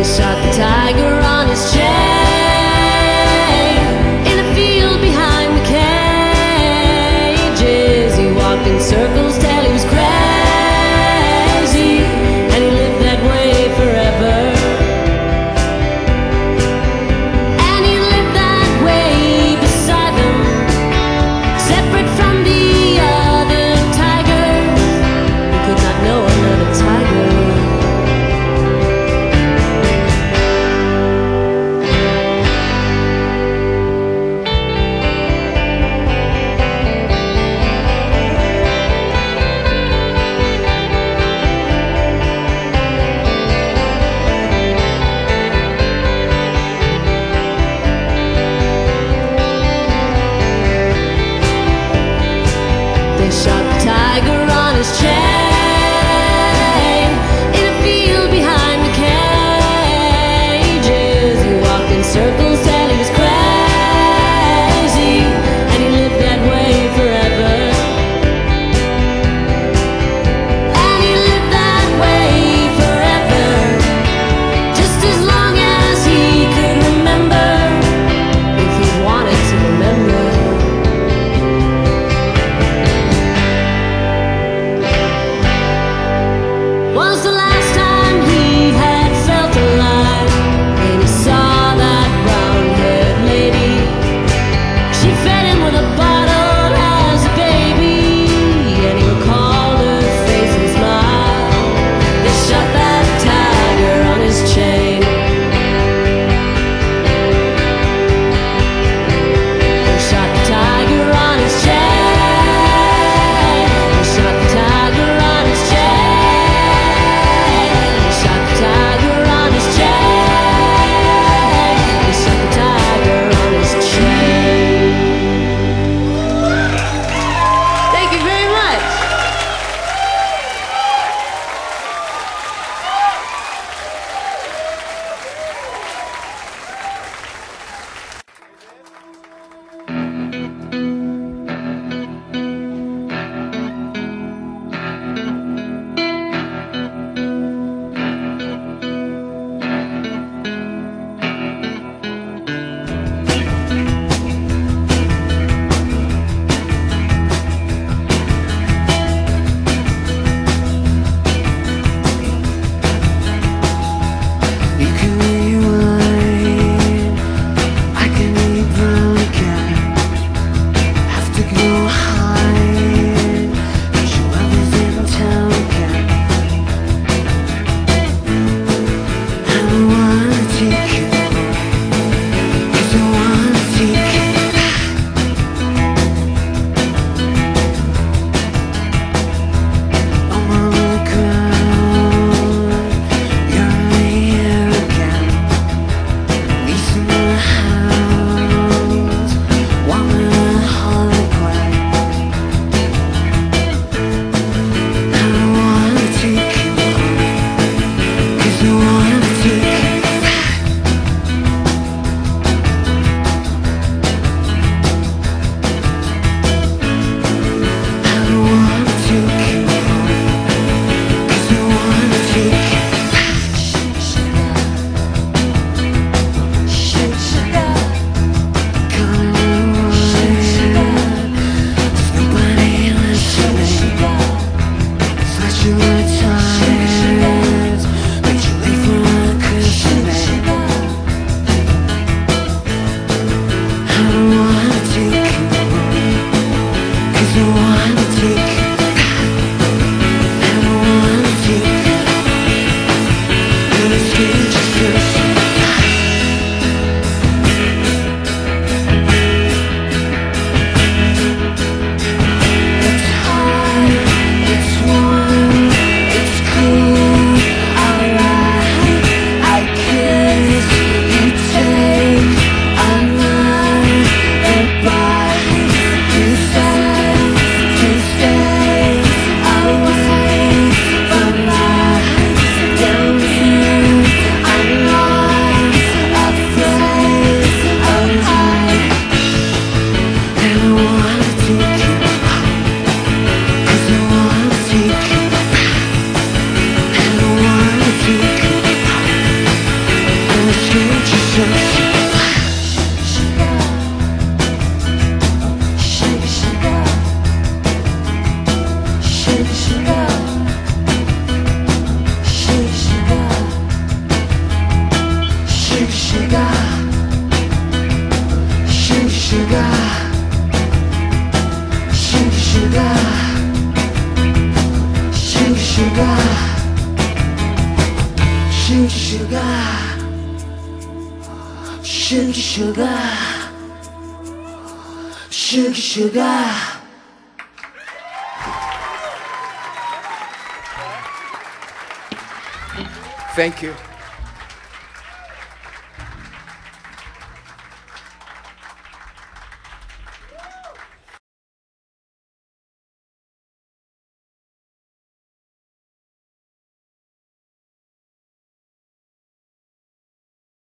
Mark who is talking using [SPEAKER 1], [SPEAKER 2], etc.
[SPEAKER 1] inside circle sugar, shoot sugar, shoot sugar, shoot sugar.